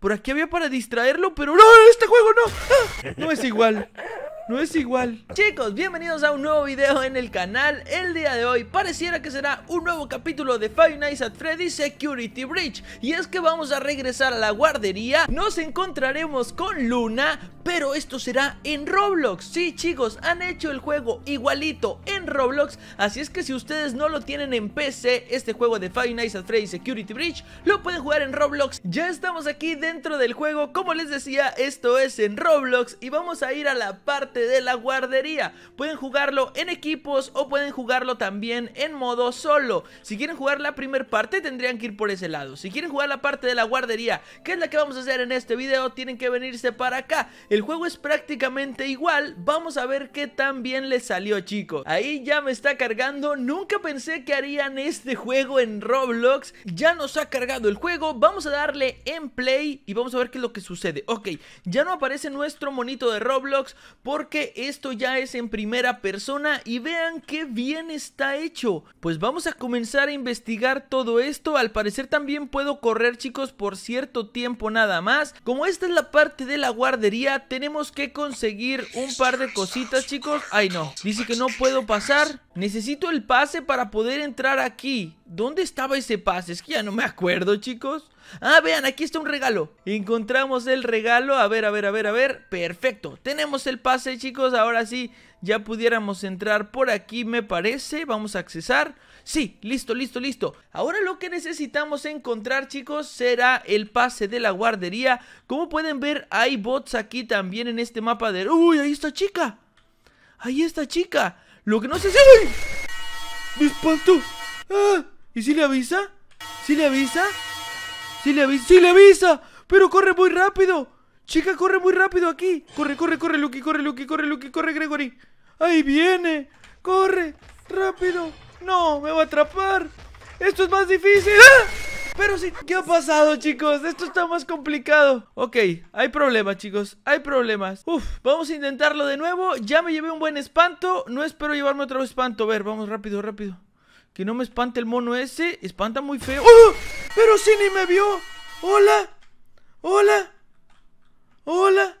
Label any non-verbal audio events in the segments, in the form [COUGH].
Por aquí había para distraerlo, pero no, este juego no. Ah, no es igual. No es igual Chicos, bienvenidos a un nuevo video en el canal El día de hoy pareciera que será un nuevo capítulo de Five Nights at Freddy's Security Breach Y es que vamos a regresar a la guardería Nos encontraremos con Luna Pero esto será en Roblox Sí chicos, han hecho el juego igualito en Roblox Así es que si ustedes no lo tienen en PC Este juego de Five Nights at Freddy's Security Breach Lo pueden jugar en Roblox Ya estamos aquí dentro del juego Como les decía, esto es en Roblox Y vamos a ir a la parte de la guardería. Pueden jugarlo en equipos o pueden jugarlo también en modo solo. Si quieren jugar la primera parte tendrían que ir por ese lado. Si quieren jugar la parte de la guardería, que es la que vamos a hacer en este video, tienen que venirse para acá. Juego es prácticamente igual. Vamos a ver qué tan bien les salió chicos. Ahí ya me está cargando. Nunca pensé que harían este juego en Roblox. Ya nos ha cargado el juego. Vamos a darle en play y vamos a ver qué es lo que sucede. Ok, ya no aparece nuestro monito de Roblox porque que esto ya es en primera persona y vean qué bien está hecho. Pues vamos a comenzar a investigar todo esto. Al parecer también puedo correr chicos por cierto tiempo nada más. Como esta es la parte de la guardería, tenemos que conseguir un par de cositas chicos. Ay no, dice que no puedo pasar. Necesito el pase para poder entrar aquí. ¿Dónde estaba ese pase? Es que ya no me acuerdo chicos. Ah, vean, aquí está un regalo Encontramos el regalo, a ver, a ver, a ver, a ver Perfecto, tenemos el pase chicos Ahora sí, ya pudiéramos entrar por aquí me parece Vamos a accesar Sí, listo, listo, listo Ahora lo que necesitamos encontrar chicos Será el pase de la guardería Como pueden ver, hay bots aquí también en este mapa de... ¡Uy, ahí está chica! Ahí está chica Lo que no sé si... ¡Ay! ¡Me! ¡Ah! ¿Y si le avisa? ¿Sí le avisa? ¡Sí le avisa! ¡Sí le avisa! ¡Pero corre muy rápido! Chica, corre muy rápido aquí. Corre, corre, corre, Lucky, corre, Lucky, corre, Lucky, corre, Gregory. ¡Ahí viene! ¡Corre! ¡Rápido! ¡No! ¡Me va a atrapar! ¡Esto es más difícil! ¡Ah! Pero sí, ¿qué ha pasado, chicos? Esto está más complicado. Ok, hay problemas, chicos. Hay problemas. Uf, vamos a intentarlo de nuevo. Ya me llevé un buen espanto. No espero llevarme otro espanto. A ver, vamos rápido, rápido. Que no me espante el mono ese. Espanta muy feo. ¡Oh! Pero si ni me vio. Hola. Hola. Hola.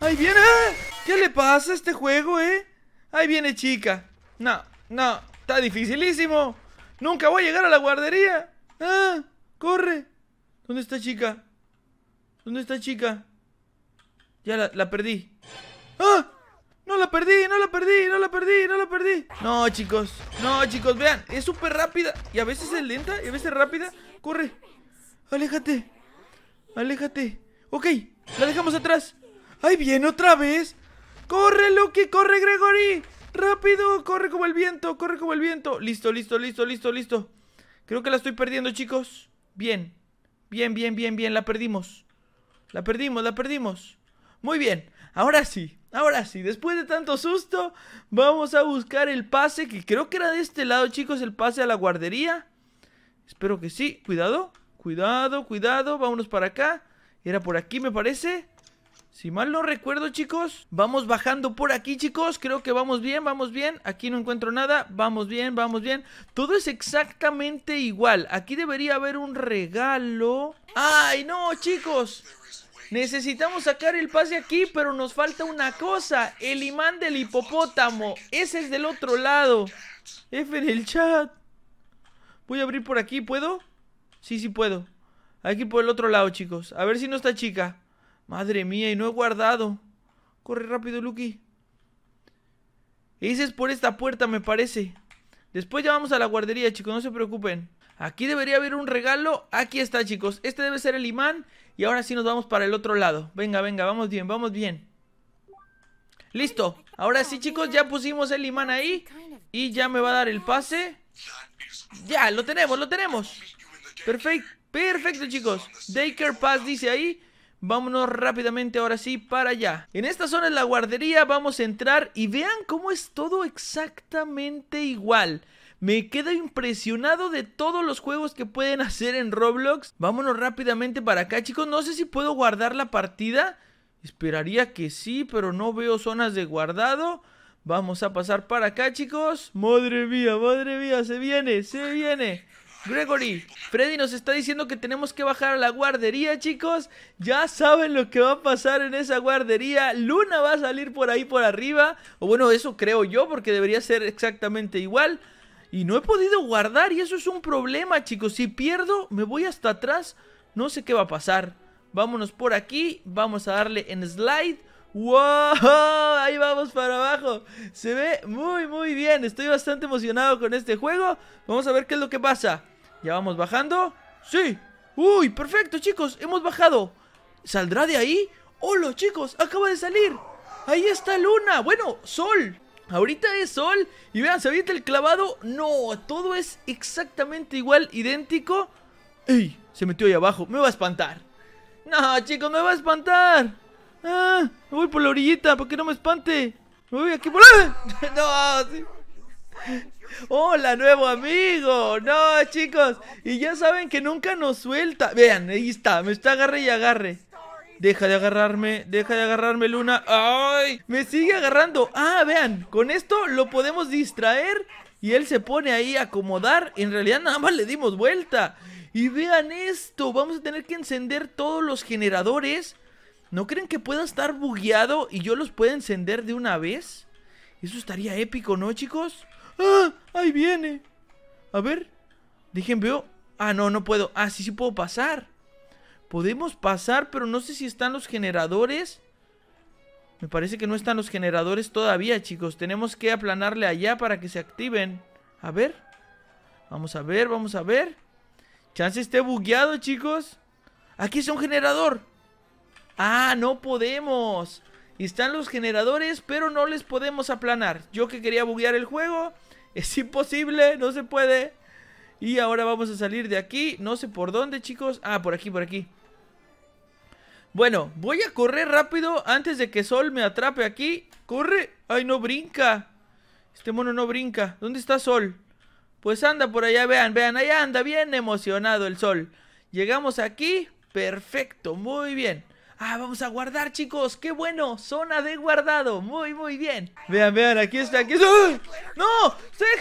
Ahí viene. ¡Ah! ¿Qué le pasa a este juego, eh? Ahí viene chica. No, no. Está dificilísimo. Nunca voy a llegar a la guardería. Ah, corre. ¿Dónde está chica? ¿Dónde está chica? Ya la, perdí. ¡Ah! No la perdí, no la perdí, no la perdí, no la perdí No, chicos, no, chicos, vean Es súper rápida Y a veces es lenta y a veces rápida Corre, aléjate Aléjate Ok, la dejamos atrás ¡Ahí viene otra vez! ¡Corre, Lucky! ¡Corre, Gregory! ¡Rápido! ¡Corre como el viento! ¡Corre como el viento! Listo, listo, listo, listo, listo Creo que la estoy perdiendo, chicos Bien Bien, bien, bien, bien La perdimos La perdimos, la perdimos Muy bien Ahora sí Ahora sí, después de tanto susto, vamos a buscar el pase, que creo que era de este lado, chicos, el pase a la guardería. Espero que sí. Cuidado, cuidado, cuidado. Vámonos para acá. Era por aquí, me parece. Si mal no recuerdo, chicos, vamos bajando por aquí, chicos. Creo que vamos bien, vamos bien. Aquí no encuentro nada. Vamos bien, vamos bien. Todo es exactamente igual. Aquí debería haber un regalo. ¡Ay, no, chicos! Necesitamos sacar el pase aquí, pero nos falta una cosa. El imán del hipopótamo. Ese es del otro lado. F en el chat. Voy a abrir por aquí, ¿puedo? Sí, sí puedo. Aquí por el otro lado, chicos. A ver si no está chica. Madre mía, y no he guardado. Corre rápido, Lucky. Ese es por esta puerta, me parece. Después ya vamos a la guardería, chicos, no se preocupen. Aquí debería haber un regalo. Aquí está, chicos. Este debe ser el imán. Y ahora sí nos vamos para el otro lado. Venga, venga, vamos bien, vamos bien. Listo. Ahora sí, chicos, ya pusimos el imán ahí. Y ya me va a dar el pase. Ya, lo tenemos, lo tenemos. Perfecto, perfecto, chicos. Daker Pass dice ahí. Vámonos rápidamente ahora sí para allá. En esta zona es la guardería, vamos a entrar y vean cómo es todo exactamente igual. Me quedo impresionado de todos los juegos que pueden hacer en Roblox. Vámonos rápidamente para acá, chicos. No sé si puedo guardar la partida. Esperaría que sí, pero no veo zonas de guardado. Vamos a pasar para acá, chicos. Madre mía, madre mía, se viene, se viene. Gregory, Freddy nos está diciendo que tenemos que bajar a la guardería, chicos. Ya saben lo que va a pasar en esa guardería. Luna va a salir por ahí por arriba. O bueno, eso creo yo, porque debería ser exactamente igual. Y no he podido guardar y eso es un problema, chicos. Si pierdo, me voy hasta atrás. No sé qué va a pasar. Vámonos por aquí. Vamos a darle en slide. ¡Wow! Ahí vamos para abajo. Se ve muy, muy bien. Estoy bastante emocionado con este juego. Vamos a ver qué es lo que pasa. Ya vamos bajando. ¡Sí! ¡Uy! Perfecto, chicos. Hemos bajado. ¿Saldrá de ahí? ¡Hola, chicos! Acaba de salir. Ahí está Luna. Bueno, Sol. Ahorita es Sol. Y vean, ¿se avienta el clavado? No, todo es exactamente igual, idéntico. ¡Ey! Se metió ahí abajo. Me va a espantar. No, chicos, me va a espantar. Ah, me voy por la orillita para que no me espante. Me voy aquí por... [LAUGHS] no, sí. Hola, nuevo amigo. No, chicos. Y ya saben que nunca nos suelta. Vean, ahí está. Me está agarre y agarre. Deja de agarrarme, deja de agarrarme, Luna. ¡Ay! Me sigue agarrando. Ah, vean, con esto lo podemos distraer y él se pone ahí a acomodar. En realidad nada más le dimos vuelta. Y vean esto, vamos a tener que encender todos los generadores. ¿No creen que pueda estar bugueado y yo los pueda encender de una vez? Eso estaría épico, ¿no, chicos? ¡Ah! Ahí viene. A ver. Dejen, veo. Ah, no, no puedo. Ah, sí, sí puedo pasar. Podemos pasar, pero no sé si están los generadores. Me parece que no están los generadores todavía, chicos. Tenemos que aplanarle allá para que se activen. A ver. Vamos a ver, vamos a ver. Chance esté bugueado, chicos. Aquí es un generador. Ah, no podemos. Están los generadores, pero no les podemos aplanar. Yo que quería buguear el juego, [LAUGHS] es imposible, no se puede. Y ahora vamos a salir de aquí. No sé por dónde, chicos. Ah, por aquí, por aquí. Bueno, voy a correr rápido antes de que Sol me atrape aquí. ¡Corre! ¡Ay, no brinca! Este mono no brinca. ¿Dónde está Sol? Pues anda por allá, vean, vean. Ahí anda, bien emocionado el Sol. Llegamos aquí. Perfecto, muy bien. Ah, vamos a guardar, chicos. ¡Qué bueno! Zona de guardado. Muy, muy bien. Vean, vean, aquí está. Aquí está. ¡No!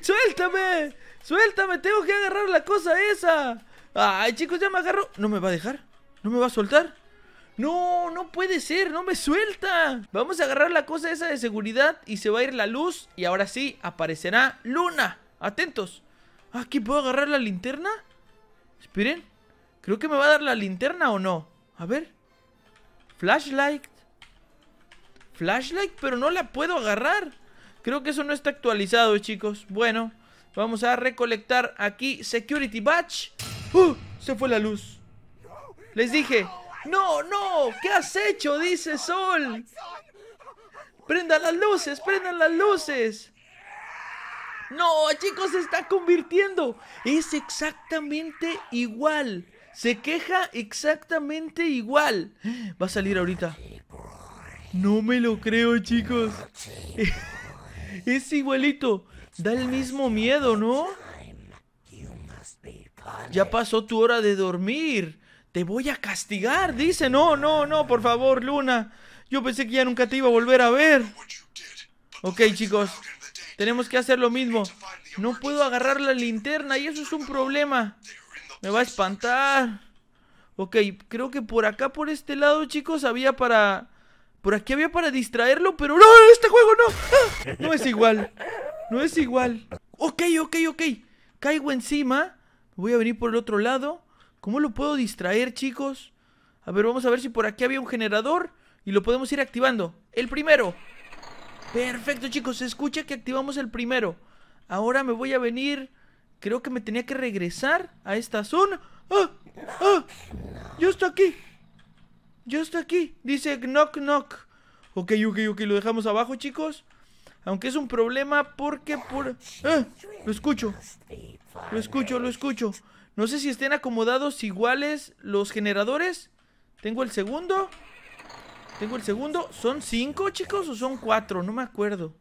¡Suéltame! ¡Suéltame! Tengo que agarrar la cosa esa. Ay, chicos, ya me agarro. ¿No me va a dejar? ¿No me va a soltar? No, no puede ser, no me suelta. Vamos a agarrar la cosa esa de seguridad y se va a ir la luz. Y ahora sí, aparecerá Luna. Atentos. ¿Aquí puedo agarrar la linterna? Esperen. Creo que me va a dar la linterna o no. A ver. Flashlight. Flashlight, pero no la puedo agarrar. Creo que eso no está actualizado, chicos. Bueno, vamos a recolectar aquí Security Badge. ¡Uh! Se fue la luz. Les dije. ¡No, no! ¿Qué has hecho? Dice Sol. ¡Prendan las luces! ¡Prendan las luces! No, chicos, se está convirtiendo. Es exactamente igual. Se queja exactamente igual. Va a salir ahorita. No me lo creo, chicos. [LAUGHS] Es igualito. Da el mismo miedo, ¿no? Ya pasó tu hora de dormir. Te voy a castigar, dice. No, no, no, por favor, Luna. Yo pensé que ya nunca te iba a volver a ver. Ok, chicos. Tenemos que hacer lo mismo. No puedo agarrar la linterna y eso es un problema. Me va a espantar. Ok, creo que por acá, por este lado, chicos, había para... Por aquí había para distraerlo, pero ¡no! ¡Este juego no! ¡Ah! No es igual. No es igual. Ok, ok, ok. Caigo encima. Voy a venir por el otro lado. ¿Cómo lo puedo distraer, chicos? A ver, vamos a ver si por aquí había un generador. Y lo podemos ir activando. El primero. Perfecto, chicos. Se escucha que activamos el primero. Ahora me voy a venir Creo que me tenía que regresar a esta zona. ¡Ah! ¡Ah! ¡Yo estoy aquí! ¡Yo estoy aquí! Dice knock knock. Ok, ok, ok. Lo dejamos abajo, chicos. Aunque es un problema porque por... ¡Ah! Lo escucho. Lo escucho, lo escucho. No sé si estén acomodados iguales los generadores. Tengo el segundo. Tengo el segundo. ¿Son cinco, chicos, o son cuatro? No me acuerdo.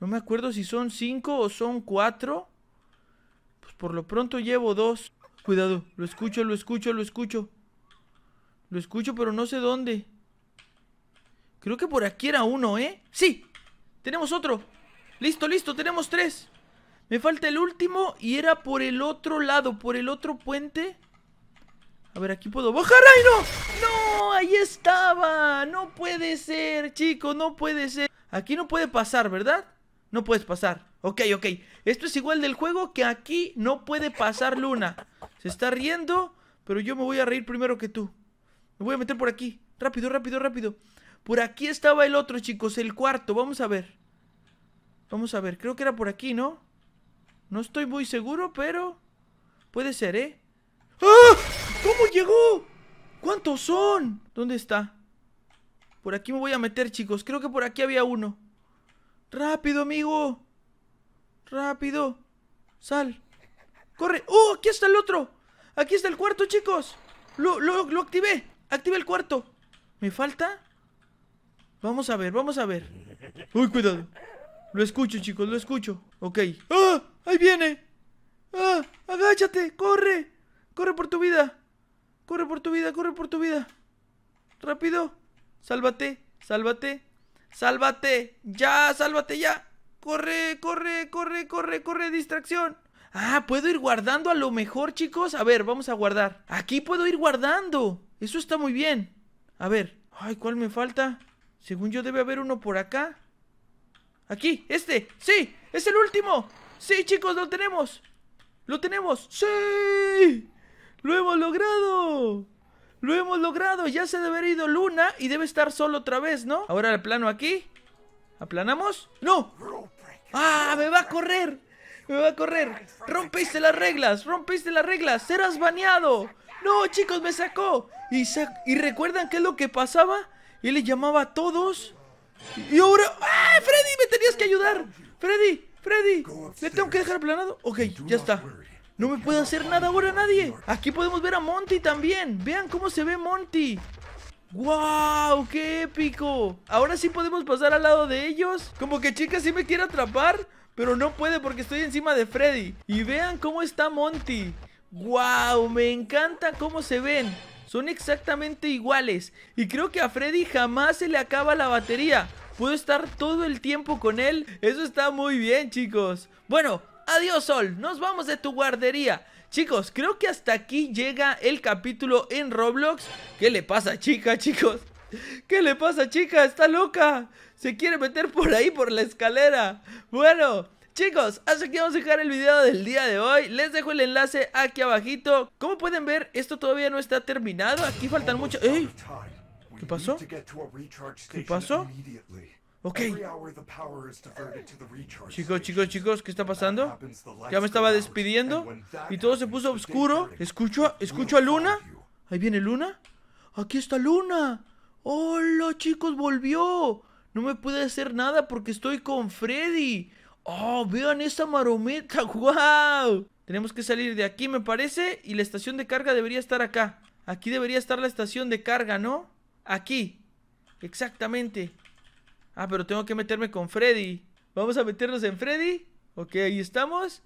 No me acuerdo si son cinco o son cuatro. Por lo pronto llevo dos. Cuidado, lo escucho, lo escucho, lo escucho. Lo escucho, pero no sé dónde. Creo que por aquí era uno, ¿eh? ¡Sí! Tenemos otro. Listo, listo, tenemos tres. Me falta el último y era por el otro lado, por el otro puente. A ver, aquí puedo bajar. ¡Ay, no! ¡No! Ahí estaba. No puede ser, chicos, no puede ser. Aquí no puede pasar, ¿verdad? No puedes pasar. Ok, ok. Esto es igual del juego que aquí no puede pasar Luna. Se está riendo, pero yo me voy a reír primero que tú. Me voy a meter por aquí. Rápido, rápido, rápido. Por aquí estaba el otro, chicos, el cuarto. Vamos a ver. Vamos a ver. Creo que era por aquí, ¿no? No estoy muy seguro, pero... Puede ser, ¿eh? ¡Ah! ¿Cómo llegó? ¿Cuántos son? ¿Dónde está? Por aquí me voy a meter, chicos. Creo que por aquí había uno. ¡Rápido, amigo! ¡Rápido! ¡Sal! ¡Corre! ¡Oh! Aquí está el otro. Aquí está el cuarto, chicos. Lo, lo, lo activé. Activé el cuarto. ¿Me falta? Vamos a ver, vamos a ver. Uy, cuidado. Lo escucho, chicos, lo escucho. Ok. ¡Ah! ¡Ahí viene! ¡Ah! ¡Agáchate! ¡Corre! ¡Corre por tu vida! ¡Corre por tu vida! ¡Corre por tu vida! ¡Rápido! ¡Sálvate! ¡Sálvate! ¡Sálvate! ¡Ya! ¡Sálvate ya! ¡Corre! ¡Corre! ¡Corre! ¡Corre! ¡Corre! ¡Distracción! Ah, puedo ir guardando a lo mejor, chicos. A ver, vamos a guardar. Aquí puedo ir guardando. Eso está muy bien. A ver. Ay, ¿cuál me falta? Según yo debe haber uno por acá. Aquí, este. Sí, es el último. Sí, chicos, lo tenemos. Lo tenemos. Sí. Lo hemos logrado. Lo hemos logrado. Ya se debe haber ido Luna y debe estar solo otra vez, ¿no? Ahora plano aquí. ¿Aplanamos? ¡No! ¡Ah! ¡Me va a correr! ¡Me va a correr! ¡Rompiste las reglas! ¡Rompiste las reglas! ¡Serás baneado! ¡No, chicos! ¡Me sacó! ¿Y, ¿Y recuerdan qué es lo que pasaba? Él le llamaba a todos. Y ahora... ¡Ah! ¡Freddy! ¡Me tenías que ayudar! ¡Freddy! ¡Freddy! ¿Le tengo que dejar aplanado? Ok, ya está. No me puede hacer nada ahora nadie. Aquí podemos ver a Monty también. Vean cómo se ve Monty. ¡Wow! ¡Qué épico! Ahora sí podemos pasar al lado de ellos. Como que chica sí me quiere atrapar, pero no puede porque estoy encima de Freddy. Y vean cómo está Monty. ¡Wow! Me encanta cómo se ven. Son exactamente iguales. Y creo que a Freddy jamás se le acaba la batería. Puedo estar todo el tiempo con él. Eso está muy bien, chicos. Bueno, adiós, Sol. Nos vamos de tu guardería. Chicos, creo que hasta aquí llega el capítulo en Roblox. ¿Qué le pasa, chica, chicos? ¿Qué le pasa, chica? Está loca. Se quiere meter por ahí, por la escalera. Bueno, Chicos, hasta aquí vamos a dejar el video del día de hoy Les dejo el enlace aquí abajito Como pueden ver, esto todavía no está terminado Aquí faltan mucho... ¡Ey! ¿Qué pasó? ¿Qué pasó? Ok Chicos, chicos, chicos, ¿qué está pasando? Ya me estaba despidiendo Y todo se puso oscuro ¿Escucho, escucho a Luna? ¿Ahí viene Luna? ¡Aquí está Luna! ¡Hola, chicos! ¡Volvió! No me puede hacer nada porque estoy con Freddy ¡Oh, vean esa marometa! [LAUGHS] ¡Wow! Tenemos que salir de aquí, me parece. Y la estación de carga debería estar acá. Aquí debería estar la estación de carga, ¿no? Aquí. Exactamente. Ah, pero tengo que meterme con Freddy. Vamos a meternos en Freddy. Ok, ahí estamos.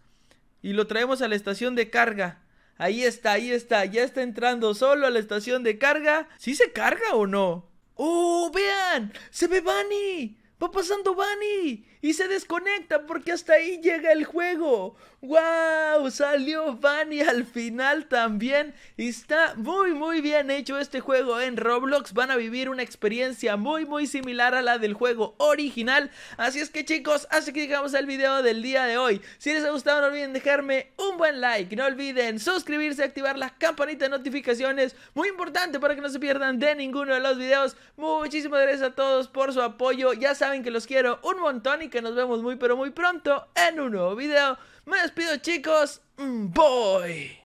Y lo traemos a la estación de carga. Ahí está, ahí está. Ya está entrando solo a la estación de carga. ¿Sí se carga o no? ¡Oh, vean! ¡Se ve Bunny! ¡Va pasando Bunny! y se desconecta porque hasta ahí llega el juego. ¡Wow! Salió Bunny al final también. Está muy muy bien hecho este juego en Roblox. Van a vivir una experiencia muy muy similar a la del juego original. Así es que chicos, así que llegamos al video del día de hoy. Si les ha gustado no olviden dejarme un buen like. No olviden suscribirse, activar la campanita de notificaciones. Muy importante para que no se pierdan de ninguno de los videos. Muchísimas gracias a todos por su apoyo. Ya saben que los quiero un montón y que nos vemos muy pero muy pronto en un nuevo video. Me despido chicos. Voy.